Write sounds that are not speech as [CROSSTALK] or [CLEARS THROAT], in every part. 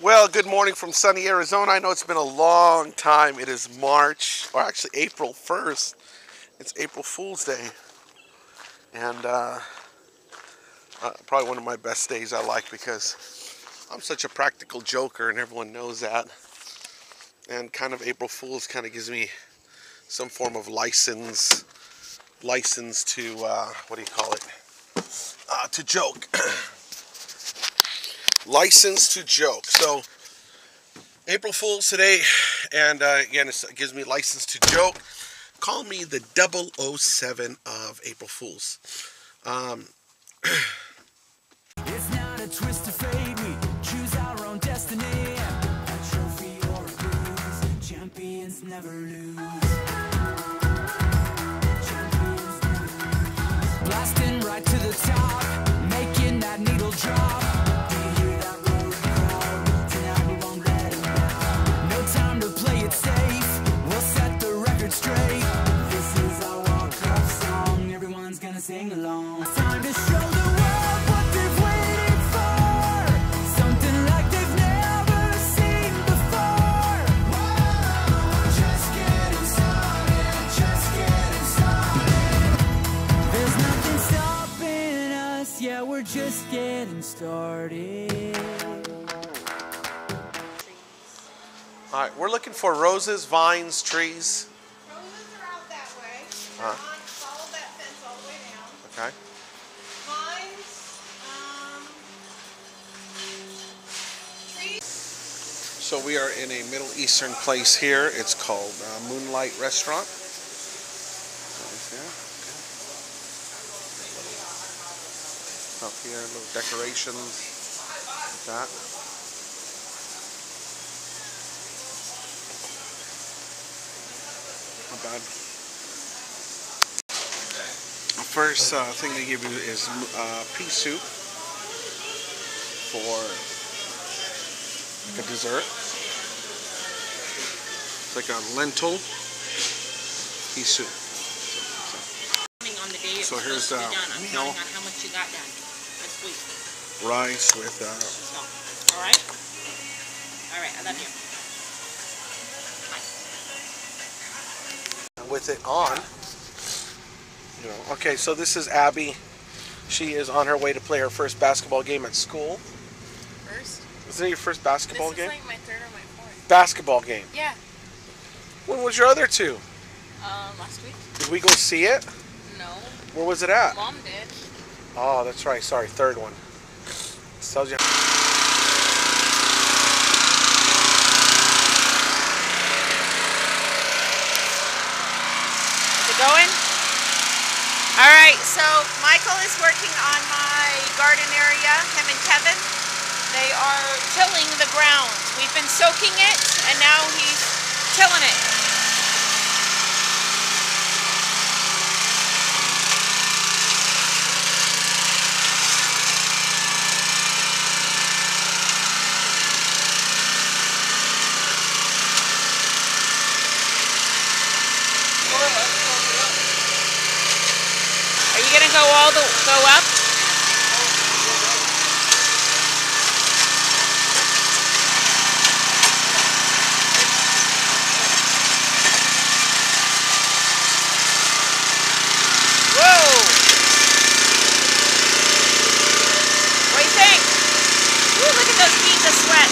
Well, good morning from sunny Arizona. I know it's been a long time. It is March, or actually April 1st. It's April Fool's Day. And uh, uh, probably one of my best days I like because I'm such a practical joker and everyone knows that. And kind of April Fool's kind of gives me some form of license, license to, uh, what do you call it? Uh, to joke. [CLEARS THROAT] license to joke. So, April Fool's today, and uh, again, it gives me license to joke. Call me the 007 of April Fools. Um, [CLEARS THROAT] started. all right, we're looking for roses, vines, trees. Roses are out that way. Huh? On, follow that fence all the way down. Okay. Vines, um, trees. So we are in a Middle Eastern place here. It's called uh, Moonlight Restaurant. Right there. Okay. Up here, little decorations. Like that. Not bad. First uh, thing they give you is uh, pea soup for like a dessert. It's like a lentil pea soup. Depending on the day it's So here's supposed to be the meal. Rice with uh, So, all right? All right, I love you. with it on. You know, okay, so this is Abby. She is on her way to play her first basketball game at school. First. Isn't it your first basketball This is game? like my third or my fourth. basketball game. Yeah. When was your other two? Um, last week? Did we go see it? No. Where was it at? Mom did. Oh, that's right. Sorry, third one. Tells you. Is it going? All right, so Michael is working on my garden area, him and Kevin. They are tilling the ground. We've been soaking it, and now he's tilling it. Are you gonna go all the go up? Whoa! What do you think? Ooh, look at those beads of sweat.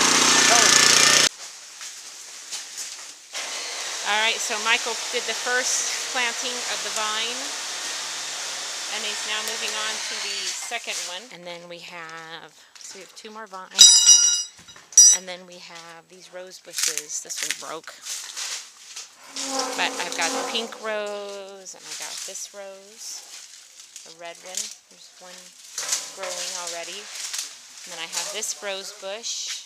All right, so Michael did the first planting of the vine. And he's now moving on to the second one. And then we have, so we have two more vines. And then we have these rose bushes. This one broke. But I've got the pink rose and I got this rose, a red one. There's one growing already. And then I have this rose bush.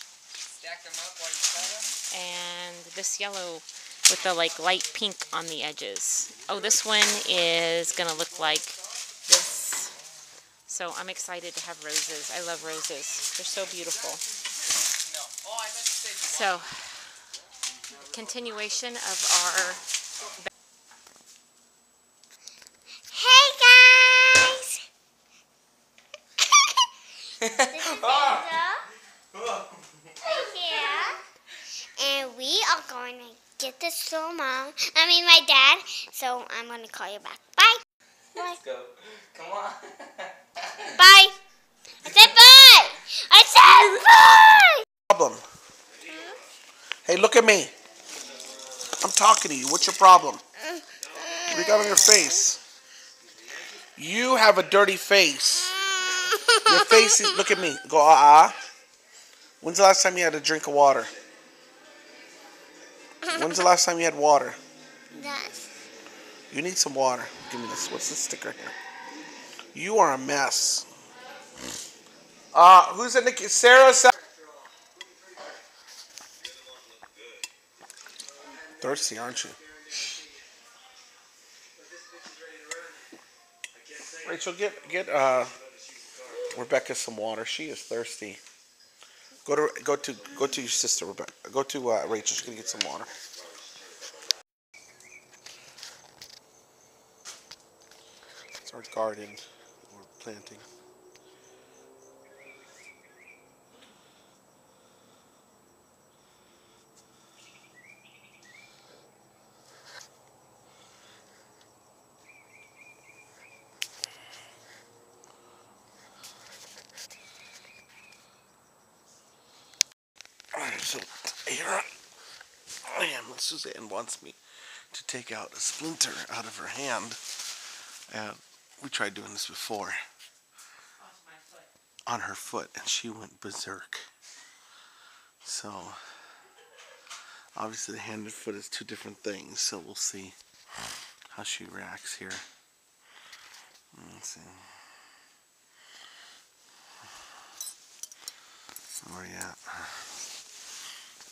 And this yellow with the like light pink on the edges. Oh, this one is gonna look like this. So I'm excited to have roses. I love roses. They're so beautiful. So, continuation of our Hey guys! this is Angel. Right here. going to get this to mom. I mean, my dad. So I'm going to call you back. Bye. Bye. Let's go. Come on. Bye. I said bye. I said bye. Problem. Hey, look at me. I'm talking to you. What's your problem? What do you got on your face? You have a dirty face. Your face is. Look at me. Go ah ah. When's the last time you had a drink of water? When's the last time you had water? Yes. You need some water. Give me this. What's this sticker here? You are a mess. Uh, who's it? Nikki? Sarah. Sa- Thirsty, aren't you? Rachel, get get uh, Rebecca some water. She is thirsty. Go to go to go to your sister Rebecca. Go to uh, Rachel. She's gonna get some water. It's our garden we're planting. Here I am. Suzanne wants me to take out a splinter out of her hand. And we tried doing this before on her foot, and she went berserk. So, obviously, the hand and foot is two different things, so we'll see how she reacts here. Let's see. Where are you at?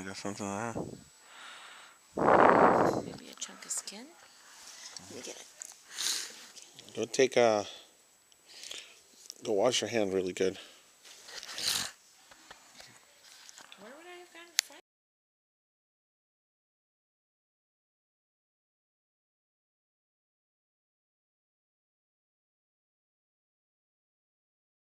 We got something there. Maybe a chunk of skin. Let me get it. Go take uh, a. Go wash your hand really good.